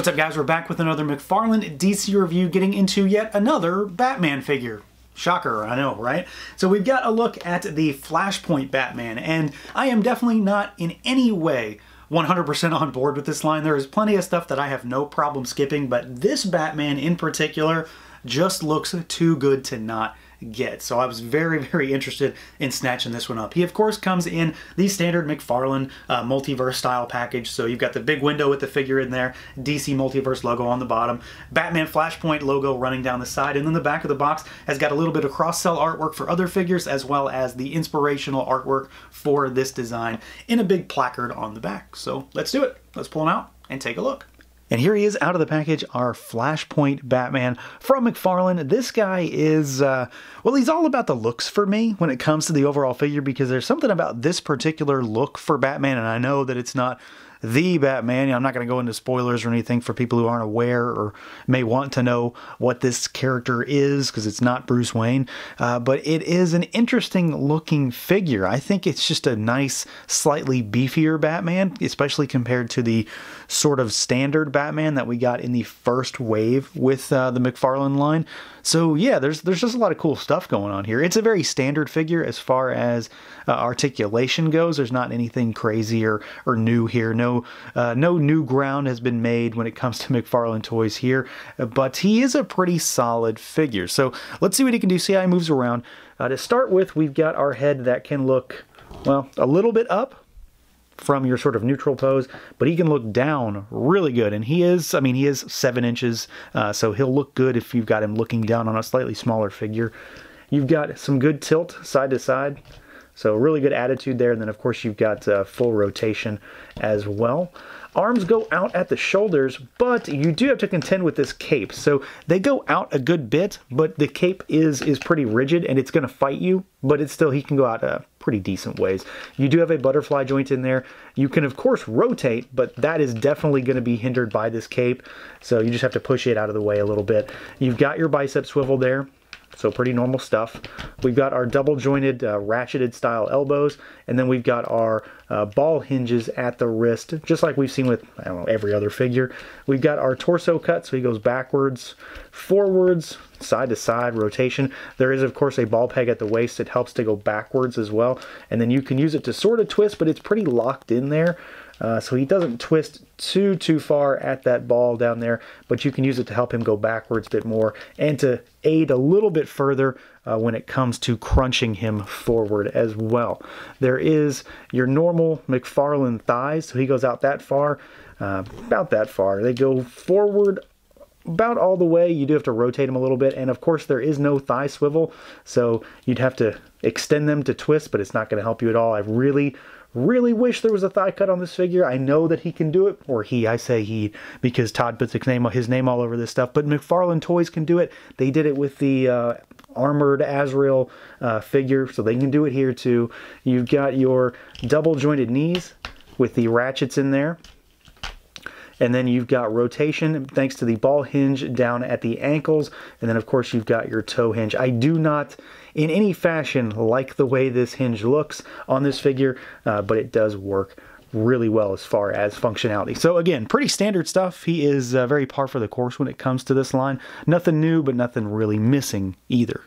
What's up guys, we're back with another McFarlane DC review getting into yet another Batman figure. Shocker, I know, right? So we've got a look at the Flashpoint Batman, and I am definitely not in any way 100% on board with this line. There is plenty of stuff that I have no problem skipping, but this Batman in particular just looks too good to not get. So I was very, very interested in snatching this one up. He, of course, comes in the standard McFarlane uh, multiverse style package. So you've got the big window with the figure in there, DC Multiverse logo on the bottom, Batman Flashpoint logo running down the side, and then the back of the box has got a little bit of cross-sell artwork for other figures as well as the inspirational artwork for this design in a big placard on the back. So let's do it. Let's pull him out and take a look. And here he is out of the package, our Flashpoint Batman from McFarlane. This guy is, uh, well, he's all about the looks for me when it comes to the overall figure because there's something about this particular look for Batman, and I know that it's not the Batman. I'm not going to go into spoilers or anything for people who aren't aware or may want to know what this character is because it's not Bruce Wayne. Uh, but it is an interesting looking figure. I think it's just a nice, slightly beefier Batman, especially compared to the sort of standard Batman that we got in the first wave with uh, the McFarlane line. So yeah, there's there's just a lot of cool stuff going on here. It's a very standard figure as far as uh, articulation goes. There's not anything crazy or, or new here. No uh, no new ground has been made when it comes to McFarlane toys here, but he is a pretty solid figure. So let's see what he can do. See how he moves around. Uh, to start with, we've got our head that can look well a little bit up from your sort of neutral pose, but he can look down really good. And he is, I mean, he is seven inches, uh, so he'll look good if you've got him looking down on a slightly smaller figure. You've got some good tilt side to side, so really good attitude there. And then, of course, you've got uh, full rotation as well. Arms go out at the shoulders, but you do have to contend with this cape. So they go out a good bit, but the cape is is pretty rigid and it's going to fight you, but it's still, he can go out uh, pretty decent ways. You do have a butterfly joint in there. You can, of course, rotate, but that is definitely going to be hindered by this cape. So you just have to push it out of the way a little bit. You've got your bicep swivel there so pretty normal stuff. We've got our double jointed uh, ratcheted style elbows, and then we've got our uh, ball hinges at the wrist, just like we've seen with, I don't know, every other figure. We've got our torso cut, so he goes backwards, forwards, side to side rotation. There is, of course, a ball peg at the waist. It helps to go backwards as well. And then you can use it to sort of twist, but it's pretty locked in there. Uh, so he doesn't twist too, too far at that ball down there, but you can use it to help him go backwards a bit more and to aid a little bit further uh, when it comes to crunching him forward as well. There is your normal McFarlane thighs, so he goes out that far, uh, about that far. They go forward about all the way. You do have to rotate them a little bit. And of course, there is no thigh swivel, so you'd have to extend them to twist, but it's not going to help you at all. I really, Really wish there was a thigh cut on this figure. I know that he can do it, or he, I say he, because Todd puts his name, his name all over this stuff. But McFarlane Toys can do it. They did it with the uh, armored Azrael uh, figure, so they can do it here too. You've got your double jointed knees with the ratchets in there. And then you've got rotation thanks to the ball hinge down at the ankles. And then of course you've got your toe hinge. I do not in any fashion like the way this hinge looks on this figure, uh, but it does work really well as far as functionality. So again, pretty standard stuff. He is uh, very par for the course when it comes to this line. Nothing new, but nothing really missing either.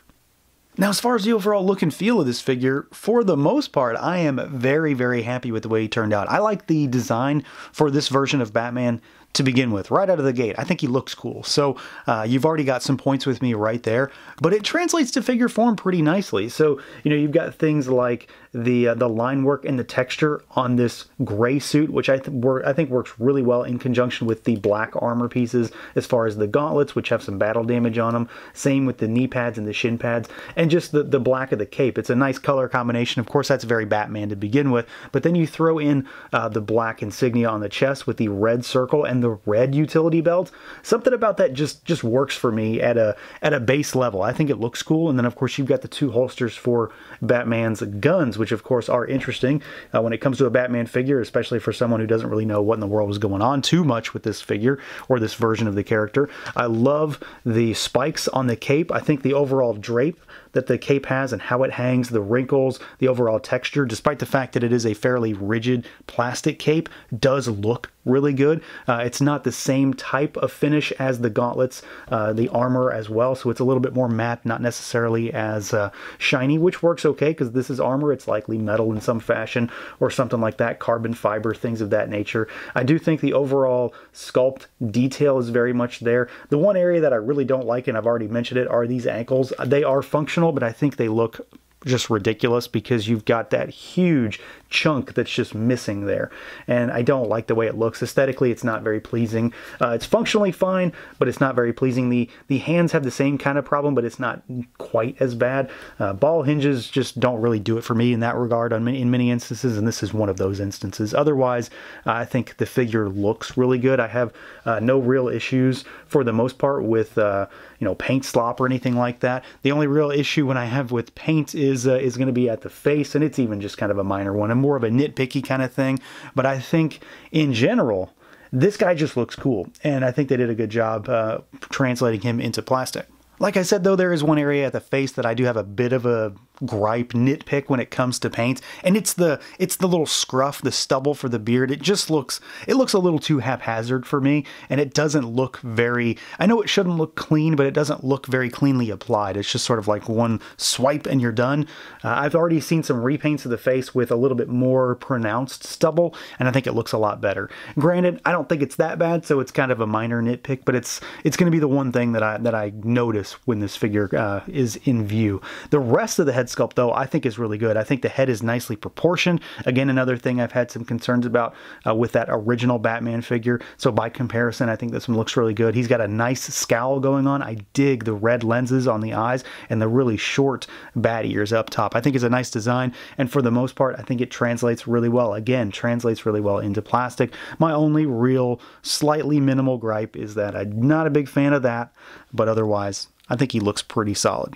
Now, as far as the overall look and feel of this figure, for the most part, I am very, very happy with the way he turned out. I like the design for this version of Batman to begin with, right out of the gate. I think he looks cool. So uh, you've already got some points with me right there, but it translates to figure form pretty nicely. So, you know, you've got things like the uh, the line work and the texture on this gray suit, which I, th I think works really well in conjunction with the black armor pieces as far as the gauntlets, which have some battle damage on them. Same with the knee pads and the shin pads, and just the, the black of the cape. It's a nice color combination. Of course, that's very Batman to begin with, but then you throw in uh, the black insignia on the chest with the red circle and the red utility belt. Something about that just just works for me at a at a base level. I think it looks cool, and then of course you've got the two holsters for Batman's guns, which of course are interesting uh, when it comes to a Batman figure, especially for someone who doesn't really know what in the world is going on too much with this figure or this version of the character. I love the spikes on the cape. I think the overall drape that the cape has and how it hangs, the wrinkles, the overall texture, despite the fact that it is a fairly rigid plastic cape, does look really good. Uh, it's not the same type of finish as the gauntlets, uh, the armor as well, so it's a little bit more matte, not necessarily as uh, shiny, which works okay because this is armor. It's likely metal in some fashion or something like that, carbon fiber, things of that nature. I do think the overall sculpt detail is very much there. The one area that I really don't like, and I've already mentioned it, are these ankles. They are functional, but I think they look just ridiculous because you've got that huge chunk that's just missing there. And I don't like the way it looks. Aesthetically, it's not very pleasing. Uh, it's functionally fine, but it's not very pleasing. The, the hands have the same kind of problem, but it's not quite as bad. Uh, ball hinges just don't really do it for me in that regard on in many instances, and this is one of those instances. Otherwise, I think the figure looks really good. I have uh, no real issues for the most part with uh, you know paint slop or anything like that. The only real issue when I have with paint is uh, is going to be at the face, and it's even just kind of a minor one. I'm more of a nitpicky kind of thing. But I think in general, this guy just looks cool. And I think they did a good job uh, translating him into plastic. Like I said, though, there is one area at the face that I do have a bit of a gripe nitpick when it comes to paint and it's the it's the little scruff the stubble for the beard. It just looks it looks a little too haphazard for me and it doesn't look very I know it shouldn't look clean but it doesn't look very cleanly applied. It's just sort of like one swipe and you're done. Uh, I've already seen some repaints of the face with a little bit more pronounced stubble and I think it looks a lot better. Granted I don't think it's that bad so it's kind of a minor nitpick but it's it's going to be the one thing that I that I notice when this figure uh, is in view. The rest of the head sculpt, though, I think is really good. I think the head is nicely proportioned. Again, another thing I've had some concerns about uh, with that original Batman figure. So by comparison, I think this one looks really good. He's got a nice scowl going on. I dig the red lenses on the eyes and the really short bat ears up top. I think it's a nice design. And for the most part, I think it translates really well. Again, translates really well into plastic. My only real slightly minimal gripe is that I'm not a big fan of that, but otherwise, I think he looks pretty solid.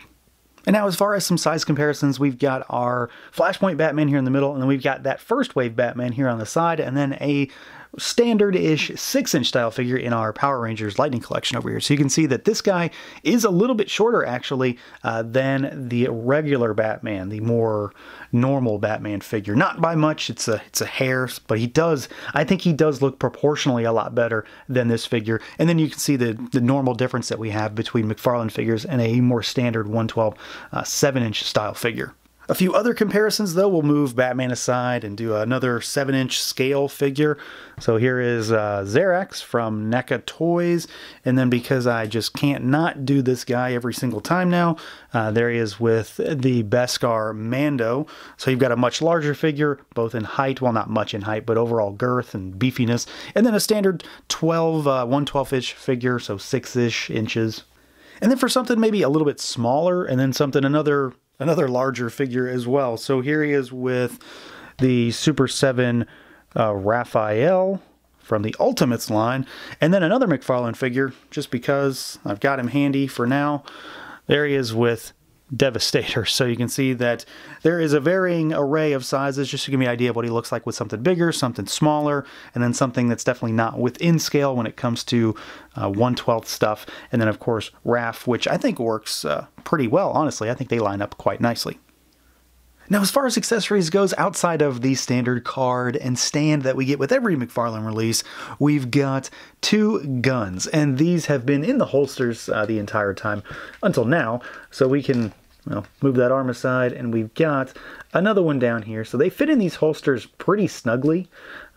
And now as far as some size comparisons, we've got our Flashpoint Batman here in the middle, and then we've got that first wave Batman here on the side, and then a standard-ish six-inch style figure in our Power Rangers Lightning Collection over here. So you can see that this guy is a little bit shorter actually uh, than the regular Batman, the more normal Batman figure. Not by much, it's a it's a hair, but he does, I think he does look proportionally a lot better than this figure. And then you can see the, the normal difference that we have between McFarlane figures and a more standard 112 uh, 7-inch style figure. A few other comparisons, though, we'll move Batman aside and do another 7-inch scale figure. So here is uh, Zerax from NECA Toys, and then because I just can't not do this guy every single time now, uh, there he is with the Beskar Mando. So you've got a much larger figure, both in height, well not much in height, but overall girth and beefiness, and then a standard 12, uh, 112-inch figure, so 6-ish inches. And then for something maybe a little bit smaller, and then something another another larger figure as well. So here he is with the Super 7 uh, Raphael from the Ultimates line, and then another McFarlane figure, just because I've got him handy for now. There he is with Devastator. So you can see that there is a varying array of sizes just to give me an idea of what he looks like with something bigger, something smaller, and then something that's definitely not within scale when it comes to uh, 1 12th stuff. And then, of course, Raph, which I think works uh, pretty well, honestly. I think they line up quite nicely. Now, as far as accessories goes, outside of the standard card and stand that we get with every McFarlane release, we've got two guns, and these have been in the holsters uh, the entire time until now, so we can well, move that arm aside, and we've got another one down here. So they fit in these holsters pretty snugly.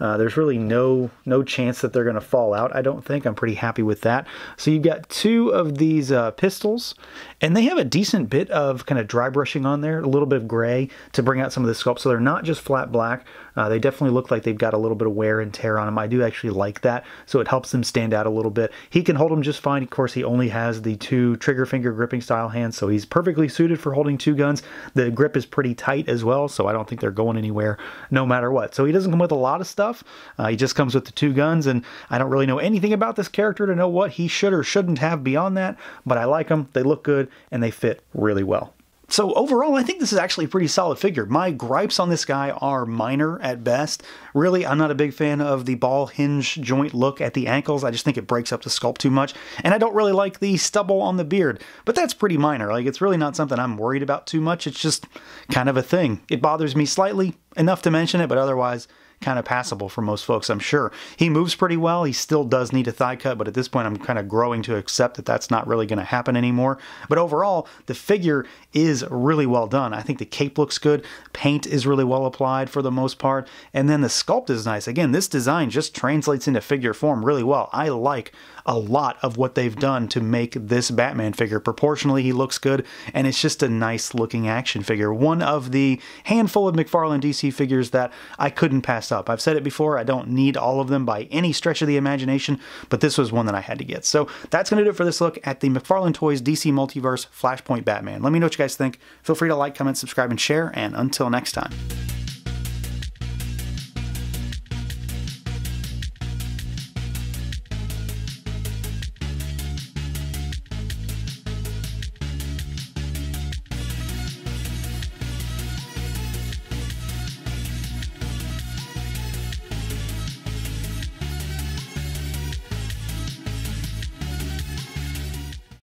Uh, there's really no no chance that they're going to fall out, I don't think. I'm pretty happy with that. So you've got two of these uh, pistols, and they have a decent bit of kind of dry brushing on there, a little bit of gray to bring out some of the sculpt. So they're not just flat black. Uh, they definitely look like they've got a little bit of wear and tear on them. I do actually like that, so it helps them stand out a little bit. He can hold them just fine. Of course, he only has the two trigger finger gripping style hands, so he's perfectly suited for holding two guns. The grip is pretty tight as well, so I don't think they're going anywhere no matter what. So he doesn't come with a lot of stuff. Uh, he just comes with the two guns, and I don't really know anything about this character to know what he should or shouldn't have beyond that, but I like them. They look good, and they fit really well. So overall, I think this is actually a pretty solid figure. My gripes on this guy are minor at best. Really, I'm not a big fan of the ball hinge joint look at the ankles. I just think it breaks up the sculpt too much. And I don't really like the stubble on the beard, but that's pretty minor. Like, it's really not something I'm worried about too much. It's just kind of a thing. It bothers me slightly, enough to mention it, but otherwise, kind of passable for most folks, I'm sure. He moves pretty well. He still does need a thigh cut, but at this point, I'm kind of growing to accept that that's not really going to happen anymore. But overall, the figure is really well done. I think the cape looks good. Paint is really well applied for the most part. And then the sculpt is nice. Again, this design just translates into figure form really well. I like a lot of what they've done to make this Batman figure. Proportionally, he looks good, and it's just a nice looking action figure. One of the handful of McFarlane DC figures that I couldn't pass up. I've said it before, I don't need all of them by any stretch of the imagination, but this was one that I had to get. So that's going to do it for this look at the McFarlane Toys DC Multiverse Flashpoint Batman. Let me know what you guys think. Feel free to like, comment, subscribe, and share, and until next time.